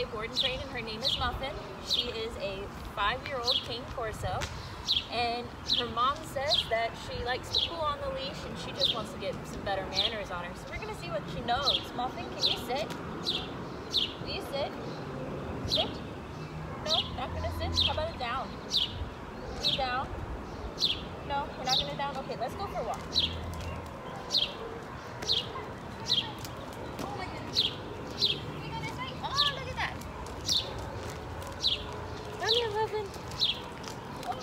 day board and train, and her name is Muffin. She is a five-year-old Cane Corso, and her mom says that she likes to pull on the leash, and she just wants to get some better manners on her. So we're gonna see what she knows. Muffin, can you sit? Will you sit? Sit? No, not gonna sit. How about a down? Can you down? No, we're not gonna down. Okay, let's go for a walk. Oh my goodness. Can we go this way? Oh, look at that. Come here, Muffin. Oh.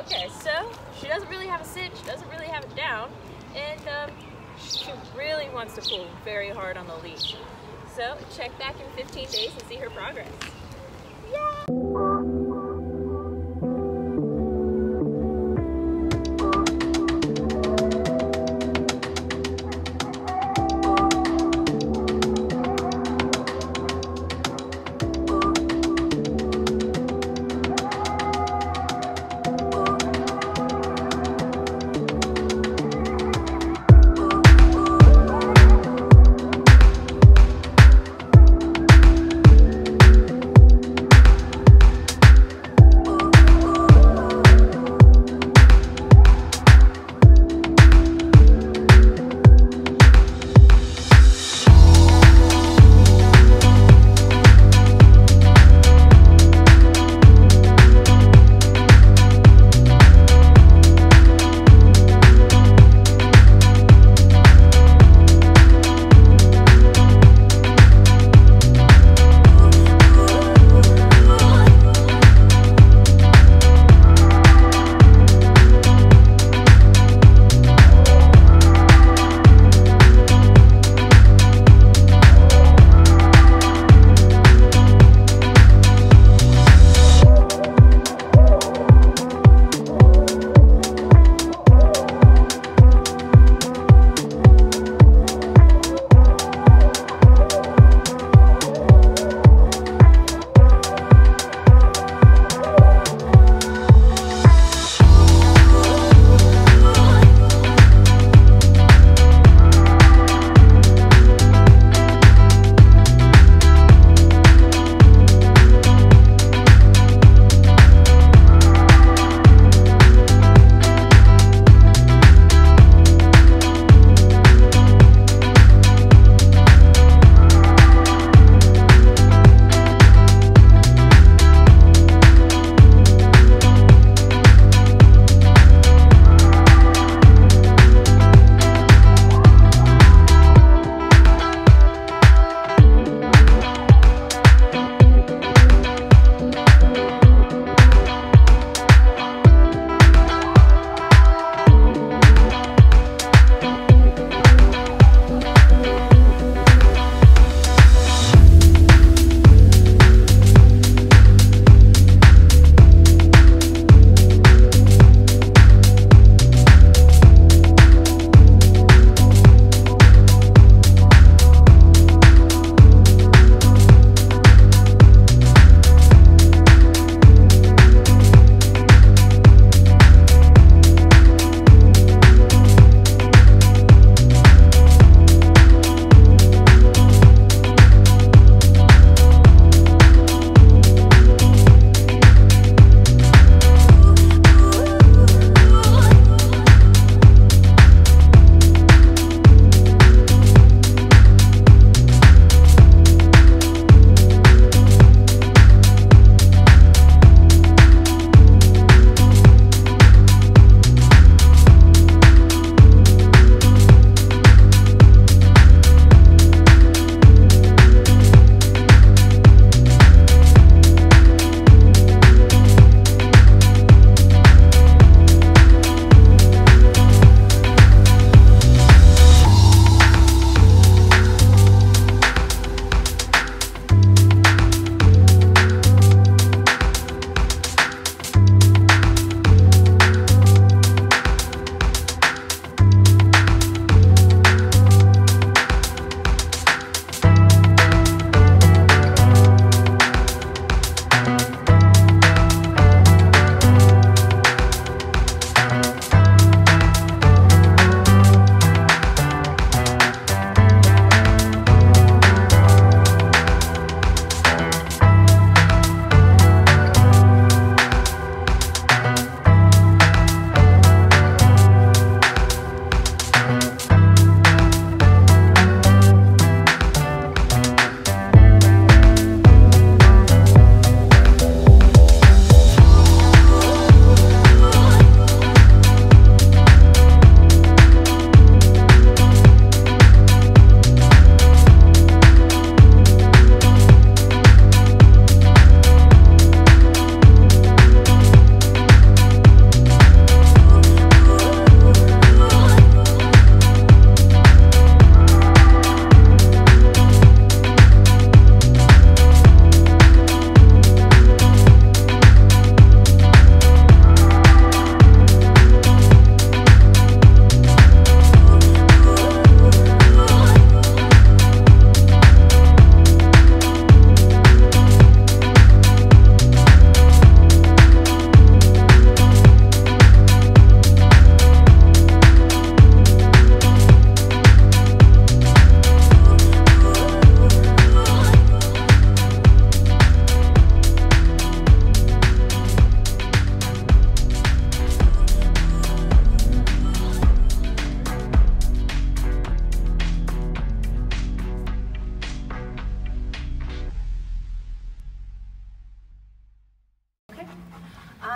Okay, so she doesn't really have a sit, she doesn't really have it down, and um, she really wants to pull very hard on the leash. So check back in 15 days and see her progress.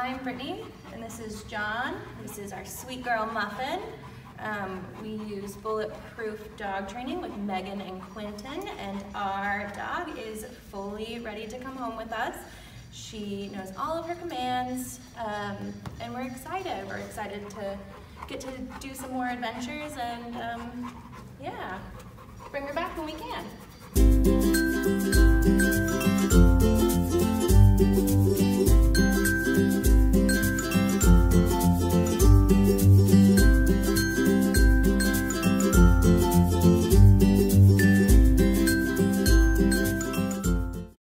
I'm Brittany, and this is John. This is our sweet girl Muffin. Um, we use bulletproof dog training with Megan and Quinton, and our dog is fully ready to come home with us. She knows all of her commands, um, and we're excited. We're excited to get to do some more adventures and, um, yeah, bring her back when we can.